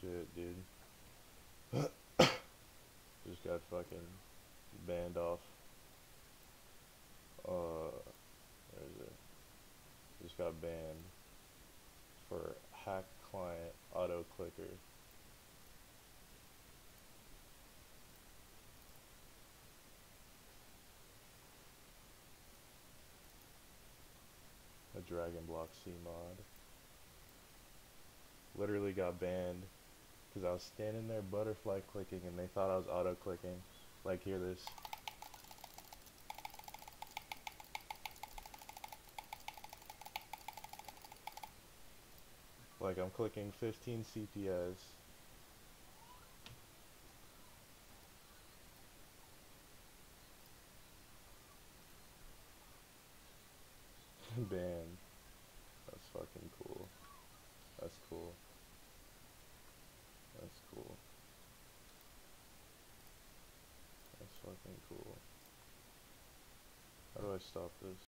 shit, dude. Just got fucking banned off. Uh, where is it? Just got banned for hack client auto clicker. A Dragon Block C mod. Literally got banned because I was standing there butterfly clicking and they thought I was auto clicking. Like, hear this. Like, I'm clicking 15 CPS. Banned. That's fucking cool. That's cool. That's cool. Fucking cool. How do I stop this?